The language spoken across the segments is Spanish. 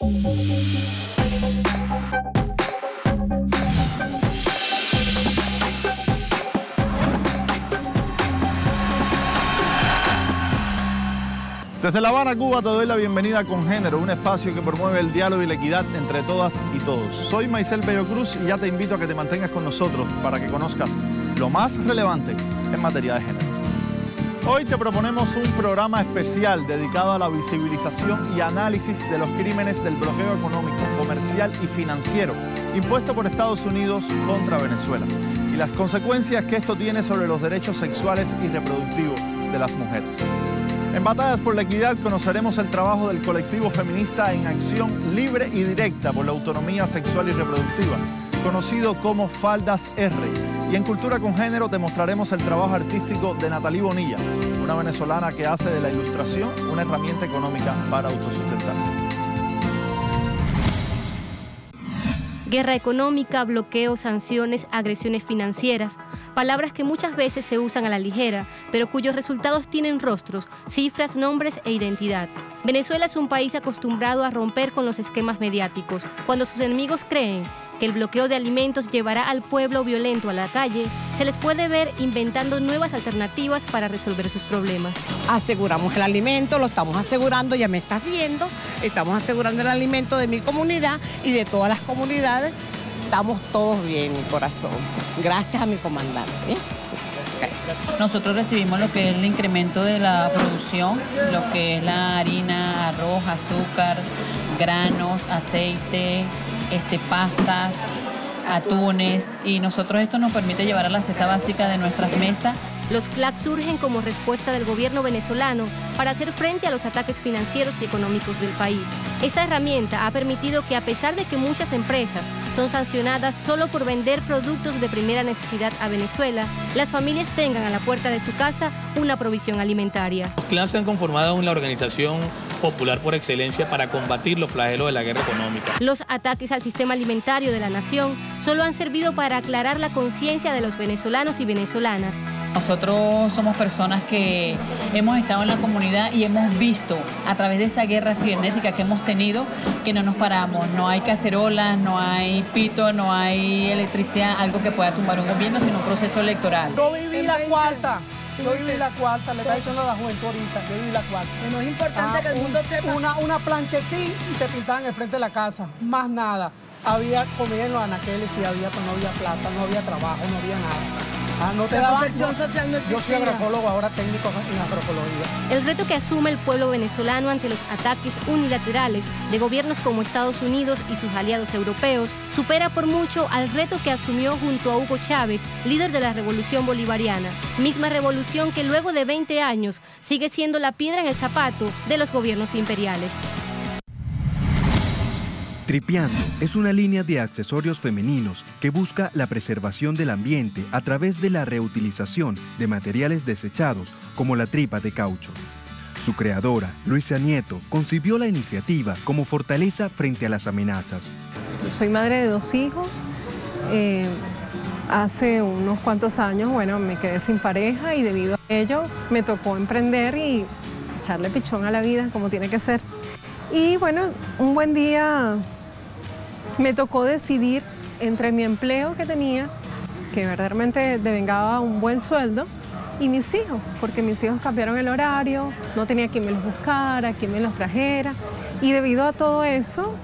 Desde La Habana, Cuba, te doy la bienvenida con Género, un espacio que promueve el diálogo y la equidad entre todas y todos. Soy Maicel Bello Cruz y ya te invito a que te mantengas con nosotros para que conozcas lo más relevante en materia de género. Hoy te proponemos un programa especial dedicado a la visibilización y análisis de los crímenes del bloqueo económico, comercial y financiero impuesto por Estados Unidos contra Venezuela y las consecuencias que esto tiene sobre los derechos sexuales y reproductivos de las mujeres. En Batallas por la Equidad conoceremos el trabajo del colectivo feminista en acción libre y directa por la autonomía sexual y reproductiva, conocido como Faldas R. Y en Cultura con Género te mostraremos el trabajo artístico de Natalie Bonilla, una venezolana que hace de la ilustración una herramienta económica para autosustentarse. Guerra económica, bloqueo, sanciones, agresiones financieras, palabras que muchas veces se usan a la ligera, pero cuyos resultados tienen rostros, cifras, nombres e identidad. Venezuela es un país acostumbrado a romper con los esquemas mediáticos. Cuando sus enemigos creen que el bloqueo de alimentos llevará al pueblo violento a la calle, se les puede ver inventando nuevas alternativas para resolver sus problemas. Aseguramos el alimento, lo estamos asegurando, ya me estás viendo, estamos asegurando el alimento de mi comunidad y de todas las comunidades. Estamos todos bien, corazón. Gracias a mi comandante. Nosotros recibimos lo que es el incremento de la producción, lo que es la harina, arroz, azúcar, granos, aceite, este, pastas, atunes y nosotros esto nos permite llevar a la cesta básica de nuestras mesas los CLAC surgen como respuesta del gobierno venezolano para hacer frente a los ataques financieros y económicos del país. Esta herramienta ha permitido que a pesar de que muchas empresas son sancionadas solo por vender productos de primera necesidad a Venezuela, las familias tengan a la puerta de su casa una provisión alimentaria. Los CLAC se han conformado una organización popular por excelencia para combatir los flagelos de la guerra económica. Los ataques al sistema alimentario de la nación solo han servido para aclarar la conciencia de los venezolanos y venezolanas nosotros somos personas que hemos estado en la comunidad y hemos visto a través de esa guerra cibernética que hemos tenido que no nos paramos. No hay cacerolas, no hay pito, no hay electricidad, algo que pueda tumbar un gobierno, sino un proceso electoral. Yo viví la cuarta. Yo viví la cuarta, le está diciendo a la juventud ahorita, yo viví la cuarta. Pero es importante que el mundo sepa. Una, una planchecita y te pintaban el frente de la casa, más nada. Había comida en los anaqueles y había, pues no había plata, no había trabajo, no había nada. Ah, no te social no Yo soy agropólogo, ahora técnico en agroecología. El reto que asume el pueblo venezolano ante los ataques unilaterales de gobiernos como Estados Unidos y sus aliados europeos supera por mucho al reto que asumió junto a Hugo Chávez, líder de la revolución bolivariana. Misma revolución que luego de 20 años sigue siendo la piedra en el zapato de los gobiernos imperiales. Tripiando es una línea de accesorios femeninos que busca la preservación del ambiente a través de la reutilización de materiales desechados como la tripa de caucho. Su creadora, Luisa Nieto, concibió la iniciativa como fortaleza frente a las amenazas. Soy madre de dos hijos. Eh, hace unos cuantos años, bueno, me quedé sin pareja y debido a ello me tocó emprender y echarle pichón a la vida como tiene que ser. Y bueno, un buen día me tocó decidir entre mi empleo que tenía, que verdaderamente devengaba un buen sueldo, y mis hijos, porque mis hijos cambiaron el horario, no tenía quien me los buscara, quien me los trajera, y debido a todo eso,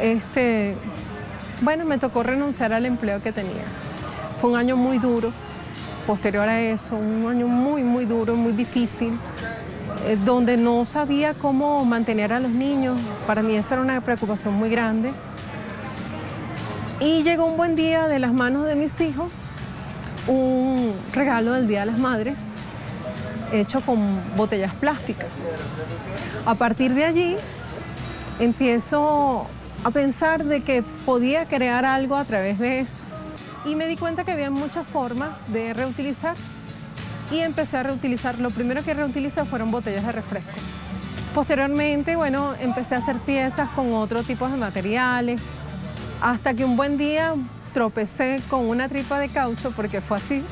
este, bueno, me tocó renunciar al empleo que tenía. Fue un año muy duro, posterior a eso, un año muy, muy duro, muy difícil, eh, donde no sabía cómo mantener a los niños. Para mí esa era una preocupación muy grande. Y llegó un buen día de las manos de mis hijos, un regalo del Día de las Madres, hecho con botellas plásticas. A partir de allí, empiezo a pensar de que podía crear algo a través de eso. Y me di cuenta que había muchas formas de reutilizar. Y empecé a reutilizar. Lo primero que reutilizé fueron botellas de refresco. Posteriormente, bueno, empecé a hacer piezas con otro tipo de materiales, hasta que un buen día tropecé con una tripa de caucho, porque fue así.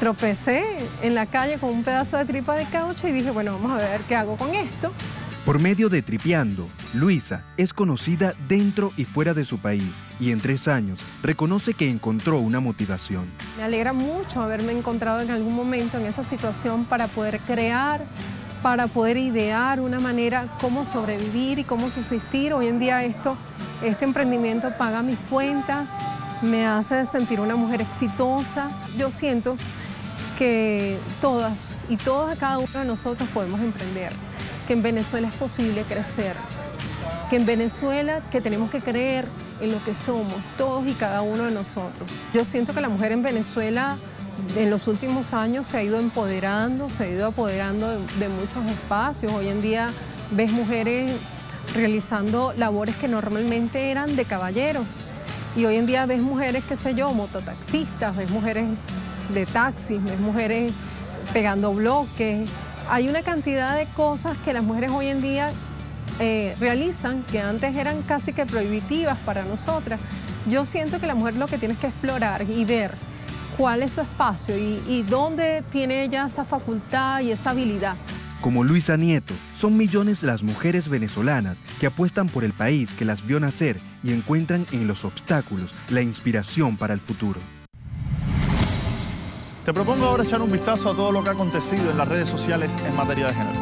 Tropecé en la calle con un pedazo de tripa de caucho y dije, bueno, vamos a ver qué hago con esto. Por medio de Tripeando, Luisa es conocida dentro y fuera de su país y en tres años reconoce que encontró una motivación. Me alegra mucho haberme encontrado en algún momento en esa situación para poder crear, para poder idear una manera cómo sobrevivir y cómo subsistir. Hoy en día esto, este emprendimiento paga mis cuentas, me hace sentir una mujer exitosa. Yo siento que todas y todos cada uno de nosotros podemos emprender que en Venezuela es posible crecer, que en Venezuela que tenemos que creer en lo que somos, todos y cada uno de nosotros. Yo siento que la mujer en Venezuela en los últimos años se ha ido empoderando, se ha ido apoderando de, de muchos espacios. Hoy en día ves mujeres realizando labores que normalmente eran de caballeros. Y hoy en día ves mujeres, qué sé yo, mototaxistas, ves mujeres de taxis, ves mujeres pegando bloques, hay una cantidad de cosas que las mujeres hoy en día eh, realizan que antes eran casi que prohibitivas para nosotras. Yo siento que la mujer lo que tiene que explorar y ver cuál es su espacio y dónde tiene ella esa facultad y esa habilidad. Como Luisa Nieto, son millones las mujeres venezolanas que apuestan por el país que las vio nacer y encuentran en los obstáculos la inspiración para el futuro. Te propongo ahora echar un vistazo a todo lo que ha acontecido en las redes sociales en materia de género.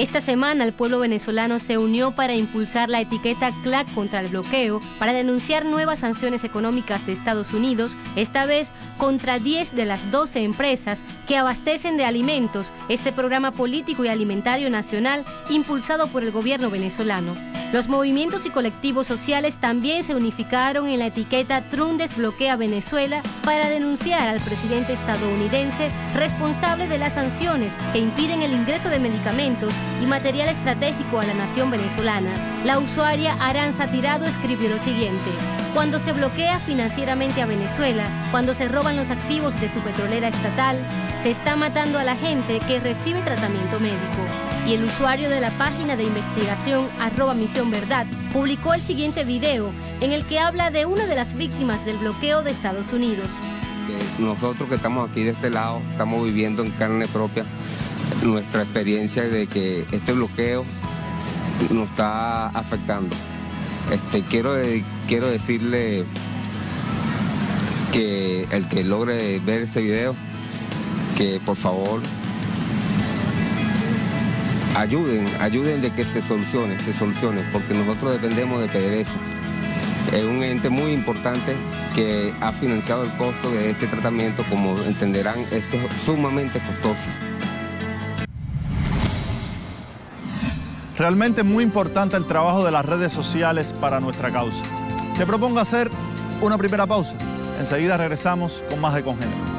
Esta semana el pueblo venezolano se unió para impulsar la etiqueta CLAC contra el bloqueo, para denunciar nuevas sanciones económicas de Estados Unidos, esta vez contra 10 de las 12 empresas que abastecen de alimentos este programa político y alimentario nacional impulsado por el gobierno venezolano. Los movimientos y colectivos sociales también se unificaron en la etiqueta Trump desbloquea Venezuela para denunciar al presidente estadounidense responsable de las sanciones que impiden el ingreso de medicamentos y material estratégico a la nación venezolana. La usuaria Aranza Tirado escribió lo siguiente. Cuando se bloquea financieramente a Venezuela, cuando se roban los activos de su petrolera estatal, se está matando a la gente que recibe tratamiento médico el usuario de la página de investigación arroba misión verdad publicó el siguiente video en el que habla de una de las víctimas del bloqueo de Estados Unidos. Nosotros que estamos aquí de este lado, estamos viviendo en carne propia nuestra experiencia de que este bloqueo nos está afectando. Este, quiero, quiero decirle que el que logre ver este video, que por favor ayuden, ayuden de que se solucione, se solucione, porque nosotros dependemos de PDVSA. Es un ente muy importante que ha financiado el costo de este tratamiento, como entenderán, esto es sumamente costoso. Realmente muy importante el trabajo de las redes sociales para nuestra causa. Te propongo hacer una primera pausa. Enseguida regresamos con más de Congénero.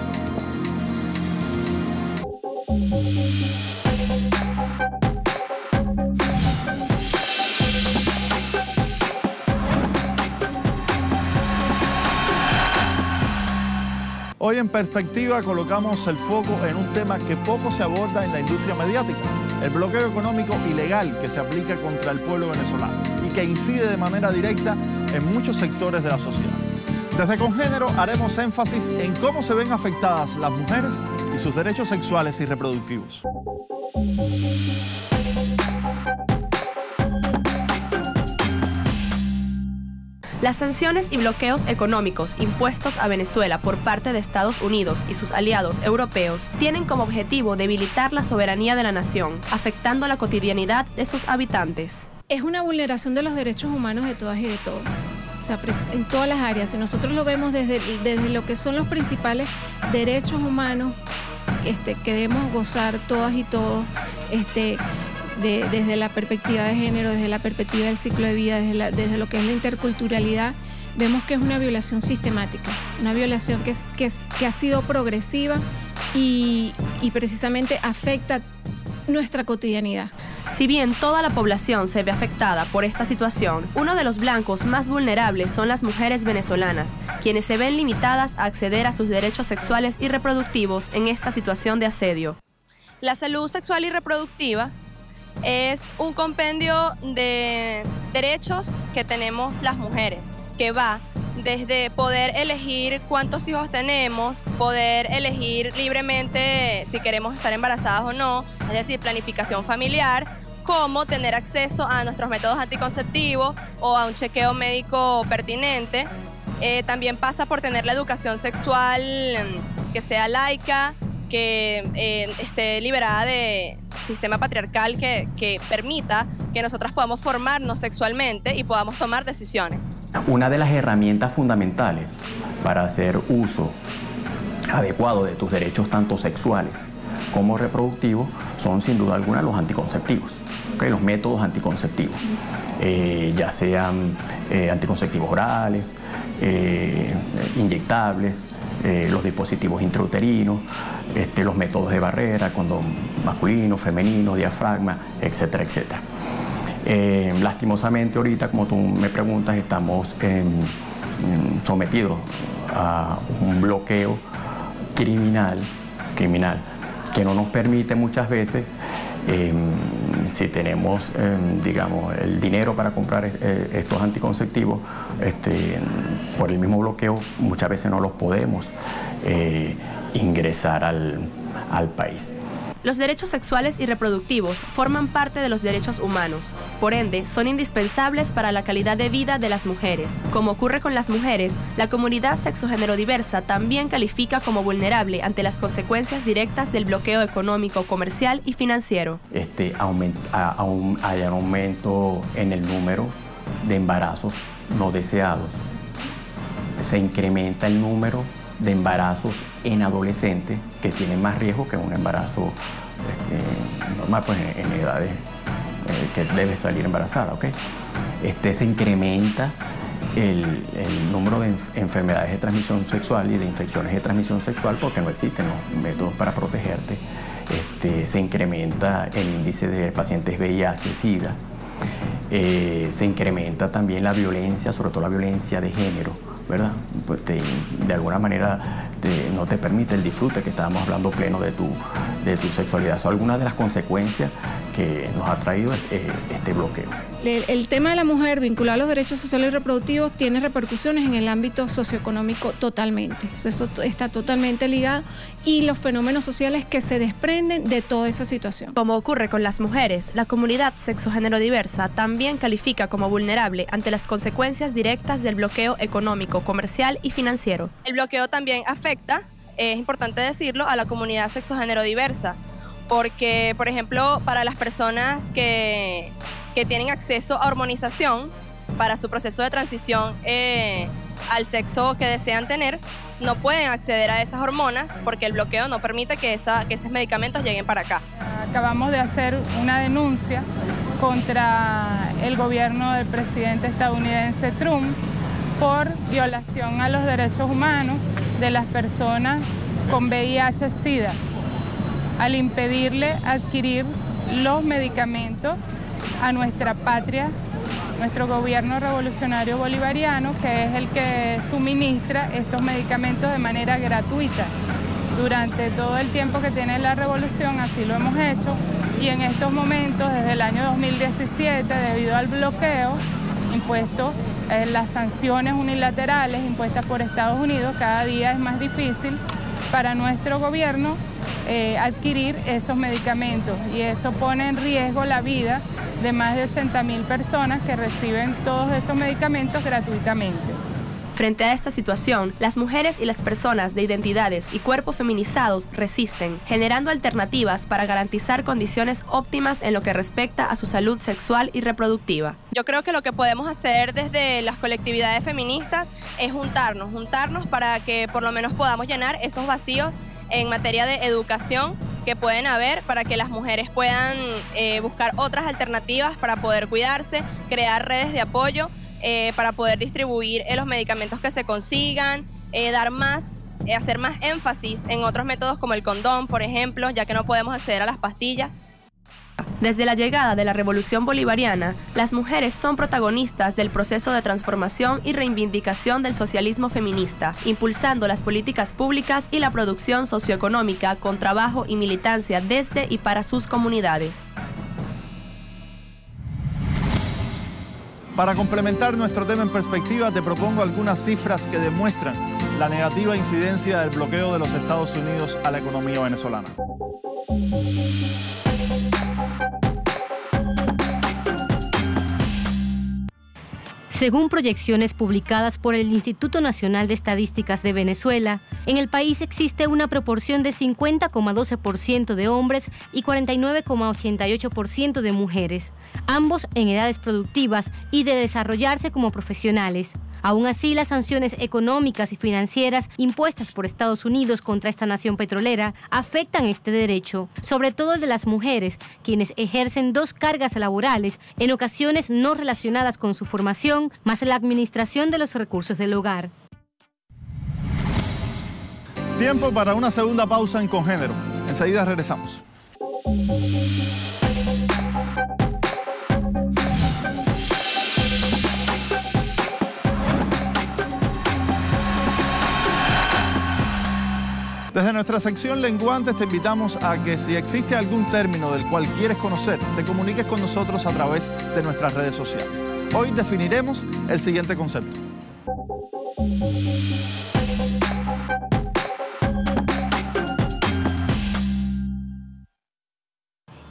En perspectiva colocamos el foco en un tema que poco se aborda en la industria mediática, el bloqueo económico ilegal que se aplica contra el pueblo venezolano y que incide de manera directa en muchos sectores de la sociedad. Desde Congénero haremos énfasis en cómo se ven afectadas las mujeres y sus derechos sexuales y reproductivos. Las sanciones y bloqueos económicos impuestos a Venezuela por parte de Estados Unidos y sus aliados europeos tienen como objetivo debilitar la soberanía de la nación, afectando la cotidianidad de sus habitantes. Es una vulneración de los derechos humanos de todas y de todos. En todas las áreas. Nosotros lo vemos desde, desde lo que son los principales derechos humanos este, que debemos gozar todas y todos, este, desde la perspectiva de género, desde la perspectiva del ciclo de vida, desde, lo que es la interculturalidad, vemos que es una violación sistemática, una violación que, que, ha sido progresiva y, y precisamente afecta nuestra cotidianidad. Si bien toda la población se ve afectada por esta situación, uno de los blancos más vulnerables son las mujeres venezolanas, quienes se ven limitadas a acceder a sus derechos sexuales y reproductivos en esta situación de asedio. La salud sexual y reproductiva es un compendio de derechos que tenemos las mujeres, que va desde poder elegir cuántos hijos tenemos, poder elegir libremente si queremos estar embarazadas o no, es decir, planificación familiar, como tener acceso a nuestros métodos anticonceptivos o a un chequeo médico pertinente. Eh, también pasa por tener la educación sexual mm, que sea laica, que eh, esté liberada de sistema patriarcal que, que permita que nosotras podamos formarnos sexualmente y podamos tomar decisiones. Una de las herramientas fundamentales para hacer uso adecuado de tus derechos tanto sexuales como reproductivos son sin duda alguna los anticonceptivos, los métodos anticonceptivos, eh, ya sean eh, anticonceptivos orales, inyectables, los dispositivos intrauterinos, este, los métodos de barrera, condón masculino, femenino, diafragma, etcétera, etcétera. Eh, lastimosamente ahorita, como tú me preguntas, estamos sometidos a un bloqueo criminal, criminal que no nos permite muchas veces, em, si tenemos, em, digamos, el dinero para comprar eh, estos anticonceptivos, este, por el mismo bloqueo muchas veces no los podemos eh, ingresar al país. Los derechos sexuales y reproductivos forman parte de los derechos humanos, por ende son indispensables para la calidad de vida de las mujeres. Como ocurre con las mujeres, la comunidad sexogénero diversa también califica como vulnerable ante las consecuencias directas del bloqueo económico, comercial y financiero. Este, hay un aumento en el número de embarazos no deseados. Se incrementa el número de embarazos en adolescentes que tienen más riesgo que un embarazo este, normal, pues en, edades eh, que debe salir embarazada, ¿ok? Este, se incrementa el, número de enfermedades de transmisión sexual y de infecciones de transmisión sexual porque no existen los métodos para protegerte. Este, se incrementa el índice de pacientes VIH-Sida. Eh, se incrementa también la violencia, sobre todo la violencia de género, ¿verdad? Pues de alguna manera no te permite el disfrute que estábamos hablando pleno de tu, de tu sexualidad. Son algunas de las consecuencias que nos ha traído este, este bloqueo. El, tema de la mujer vinculado a los derechos sociales y reproductivos tiene repercusiones en el ámbito socioeconómico totalmente. Eso, está totalmente ligado y los fenómenos sociales que se desprenden de toda esa situación. Como ocurre con las mujeres, la comunidad sexo-género diversa también califica como vulnerable ante las consecuencias directas del bloqueo económico, comercial y financiero. El bloqueo también afecta, es importante decirlo, a la comunidad sexo-género diversa porque, por ejemplo, para las personas que, tienen acceso a hormonización para su proceso de transición eh, al sexo que desean tener, no pueden acceder a esas hormonas porque el bloqueo no permite que, esa, que esos medicamentos lleguen para acá. Acabamos de hacer una denuncia contra el gobierno del presidente estadounidense Trump por violación a los derechos humanos de las personas con VIH-Sida al impedirle adquirir los medicamentos a nuestra patria, nuestro gobierno revolucionario bolivariano, que es el que suministra estos medicamentos de manera gratuita. Durante todo el tiempo que tiene la revolución así lo hemos hecho y en estos momentos, desde el año 2017, debido al bloqueo impuesto, eh, las sanciones unilaterales impuestas por Estados Unidos, cada día es más difícil para nuestro gobierno eh, adquirir esos medicamentos y eso pone en riesgo la vida de más de 80 mil personas que reciben todos esos medicamentos gratuitamente. Frente a esta situación, las mujeres y las personas de identidades y cuerpos feminizados resisten, generando alternativas para garantizar condiciones óptimas en lo que respecta a su salud sexual y reproductiva. Yo creo que lo que podemos hacer desde las colectividades feministas es juntarnos, juntarnos para que por lo menos podamos llenar esos vacíos en materia de educación que pueden haber para que las mujeres puedan eh, buscar otras alternativas para poder cuidarse, crear redes de apoyo eh, para poder distribuir eh, los medicamentos que se consigan, dar más, hacer más énfasis en otros métodos como el condón, por ejemplo, ya que no podemos acceder a las pastillas. Desde la llegada de la Revolución Bolivariana, las mujeres son protagonistas del proceso de transformación y reivindicación del socialismo feminista, impulsando las políticas públicas y la producción socioeconómica con trabajo y militancia desde y para sus comunidades. Para complementar nuestro tema en perspectiva, te propongo algunas cifras que demuestran la negativa incidencia del bloqueo de los Estados Unidos a la economía venezolana. Según proyecciones publicadas por el Instituto Nacional de Estadísticas de Venezuela, en el país existe una proporción de 50,12% de hombres y 49,88% de mujeres, ambos en edades productivas y de desarrollarse como profesionales. Aún así, las sanciones económicas y financieras impuestas por Estados Unidos contra esta nación petrolera afectan este derecho, sobre todo el de las mujeres, quienes ejercen dos cargas laborales, en ocasiones no relacionadas con su formación, más la administración de los recursos del hogar. Tiempo para una segunda pausa en Congénero. Enseguida regresamos. Desde nuestra sección Lenguantes te invitamos a que si existe algún término del cual quieres conocer, te comuniques con nosotros a través de nuestras redes sociales. Hoy definiremos el siguiente concepto.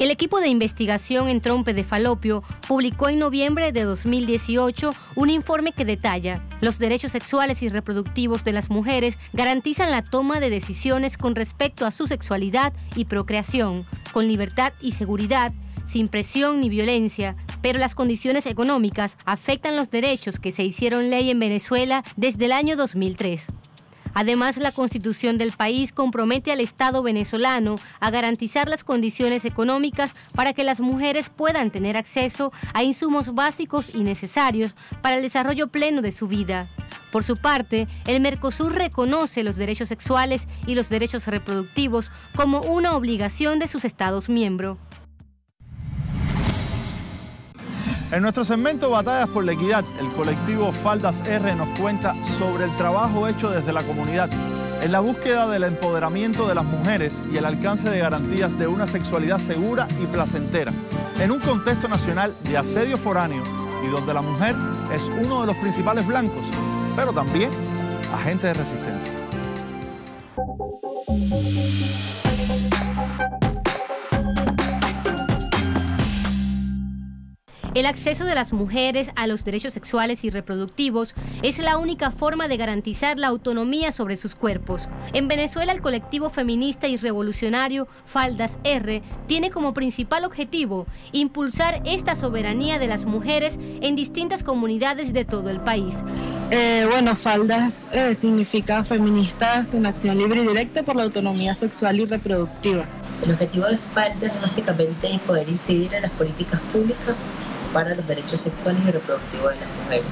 El equipo de investigación en trompe de falopio publicó en noviembre de 2018 un informe que detalla los derechos sexuales y reproductivos de las mujeres garantizan la toma de decisiones con respecto a su sexualidad y procreación, con libertad y seguridad, sin presión ni violencia, pero las condiciones económicas afectan los derechos que se hicieron ley en Venezuela desde el año 2003. Además, la constitución del país compromete al Estado venezolano a garantizar las condiciones económicas para que las mujeres puedan tener acceso a insumos básicos y necesarios para el desarrollo pleno de su vida. Por su parte, el Mercosur reconoce los derechos sexuales y los derechos reproductivos como una obligación de sus Estados miembros. En nuestro segmento Batallas por la Equidad, el colectivo Faldas R nos cuenta sobre el trabajo hecho desde la comunidad en la búsqueda del empoderamiento de las mujeres y el alcance de garantías de una sexualidad segura y placentera, en un contexto nacional de asedio foráneo y donde la mujer es uno de los principales blancos, pero también agente de resistencia. El acceso de las mujeres a los derechos sexuales y reproductivos es la única forma de garantizar la autonomía sobre sus cuerpos. En Venezuela, el colectivo feminista y revolucionario Faldas R tiene como principal objetivo impulsar esta soberanía de las mujeres en distintas comunidades de todo el país. Eh, bueno, Faldas eh, significa feministas en acción libre y directa por la autonomía sexual y reproductiva. El objetivo de Faldas es básicamente poder incidir en las políticas públicas para los derechos sexuales y reproductivos de las mujeres.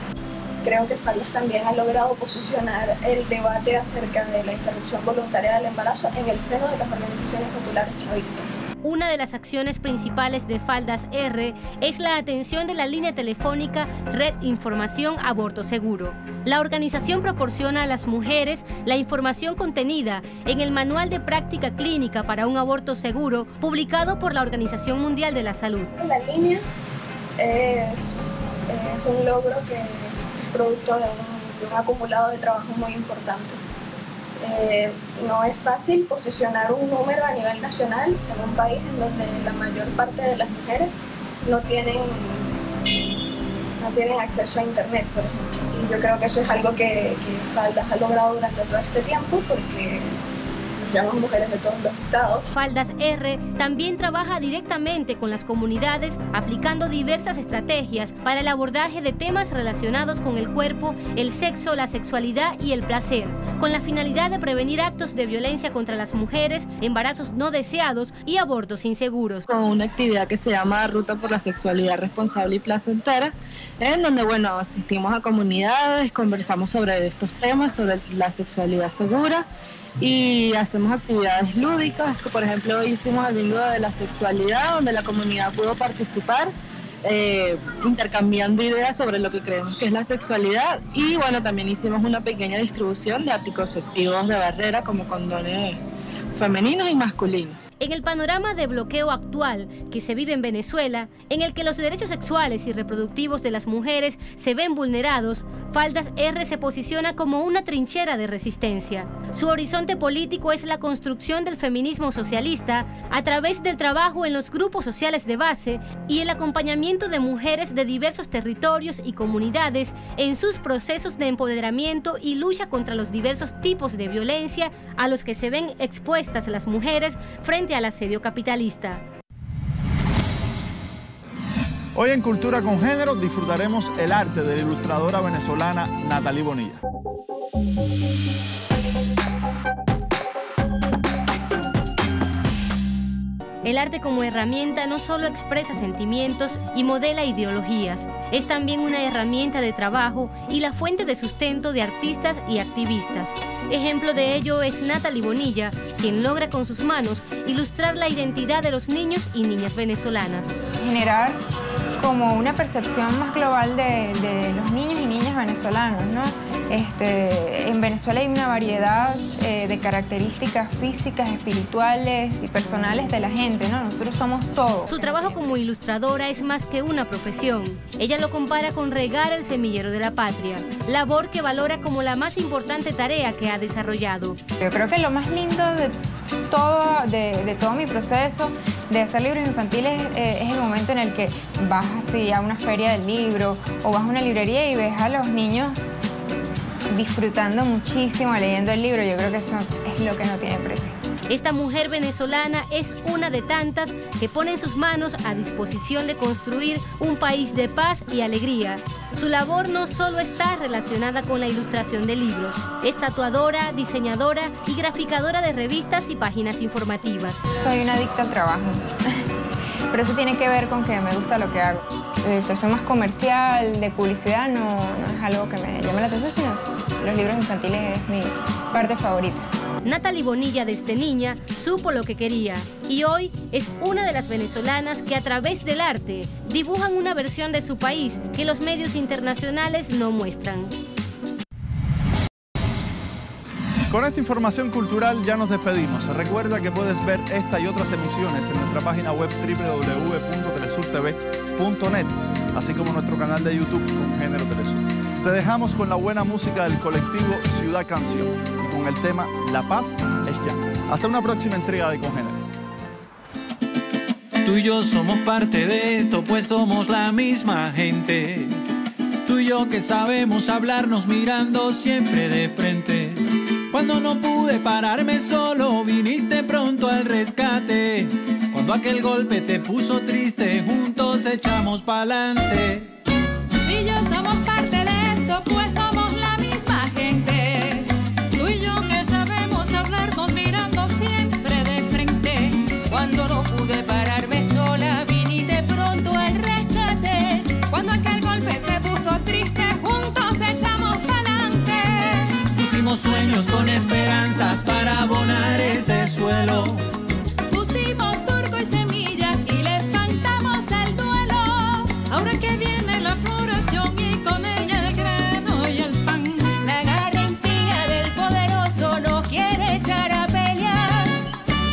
Creo que Faldas también ha logrado posicionar el debate acerca de la interrupción voluntaria del embarazo en el seno de las organizaciones populares chavistas. Una de las acciones principales de Faldas R es la atención de la línea telefónica Red Información Aborto Seguro. La organización proporciona a las mujeres la información contenida en el Manual de Práctica Clínica para un Aborto Seguro publicado por la Organización Mundial de la Salud. La línea es, un logro que es producto de un, acumulado de trabajo muy importante. Eh, no es fácil posicionar un número a nivel nacional en un país en donde la mayor parte de las mujeres no tienen, no tienen acceso a Internet, por ejemplo. Y yo creo que eso es algo que, que Faldas ha logrado durante todo este tiempo porque mujeres de todos los estados. Faldas R también trabaja directamente con las comunidades aplicando diversas estrategias para el abordaje de temas relacionados con el cuerpo, el sexo, la sexualidad y el placer, con la finalidad de prevenir actos de violencia contra las mujeres, embarazos no deseados y abortos inseguros. Con una actividad que se llama Ruta por la Sexualidad Responsable y Placentera, en donde, bueno, asistimos a comunidades, conversamos sobre estos temas, sobre la sexualidad segura y hacemos actividades lúdicas, por ejemplo hicimos el bingo de la sexualidad donde la comunidad pudo participar eh, intercambiando ideas sobre lo que creemos que es la sexualidad y bueno también hicimos una pequeña distribución de anticonceptivos de barrera como condones femeninos y masculinos. En el panorama de bloqueo actual que se vive en Venezuela, en el que los derechos sexuales y reproductivos de las mujeres se ven vulnerados, Faldas R se posiciona como una trinchera de resistencia. Su horizonte político es la construcción del feminismo socialista a través del trabajo en los grupos sociales de base y el acompañamiento de mujeres de diversos territorios y comunidades en sus procesos de empoderamiento y lucha contra los diversos tipos de violencia a los que se ven expuestas las mujeres frente al asedio capitalista. Hoy en Cultura con Género disfrutaremos el arte de la ilustradora venezolana Natalie Bonilla. El arte como herramienta no solo expresa sentimientos y modela ideologías, es también una herramienta de trabajo y la fuente de sustento de artistas y activistas. Ejemplo de ello es Natalie Bonilla, quien logra con sus manos ilustrar la identidad de los niños y niñas venezolanas. Generar como una percepción más global de, de los niños y niñas venezolanos, ¿no? Este, en Venezuela hay una variedad eh, de características físicas, espirituales y personales de la gente, ¿no? Nosotros somos todos. Su trabajo como ilustradora es más que una profesión. Ella lo compara con regar el semillero de la patria, labor que valora como la más importante tarea que ha desarrollado. Yo creo que lo más lindo de todo, de, de todo mi proceso de hacer libros infantiles eh, es el momento en el que vas así a una feria del libro o vas a una librería y ves a los niños disfrutando muchísimo leyendo el libro. Yo creo que eso es lo que no tiene precio. Esta mujer venezolana es una de tantas que pone sus manos a disposición de construir un país de paz y alegría. Su labor no solo está relacionada con la ilustración de libros, es tatuadora, diseñadora y graficadora de revistas y páginas informativas. Soy una adicta al trabajo. Pero eso tiene que ver con que me gusta lo que hago. La ilustración más comercial, de publicidad, no, no es algo que me llame la atención, sino los libros infantiles es mi parte favorita. Natalie Bonilla desde niña supo lo que quería y hoy es una de las venezolanas que a través del arte dibujan una versión de su país que los medios internacionales no muestran. Con esta información cultural ya nos despedimos. Recuerda que puedes ver esta y otras emisiones en nuestra página web www.telesurtv.net, así como nuestro canal de YouTube con Género Telesur. Te dejamos con la buena música del colectivo Ciudad Canción y con el tema La Paz es ya. Hasta una próxima entrega de Congénero. Tú y yo somos parte de esto, pues somos la misma gente. Tú y yo que sabemos hablarnos mirando siempre de frente. Cuando no pude pararme solo, viniste pronto al rescate. Cuando aquel golpe te puso triste, juntos echamos pa'lante. Tú y yo somos parte Sueños con esperanzas para abonar este suelo. Pusimos surco y semilla y les cantamos el duelo. Ahora que viene la floración y con ella el grano y el pan. La garantía del poderoso no quiere echar a pelear.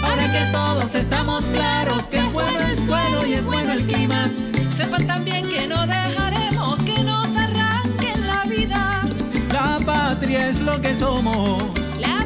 Ahora que todos estamos claros que es bueno el suelo y es bueno el clima. Sepan también que no dejaremos patria es lo que somos. La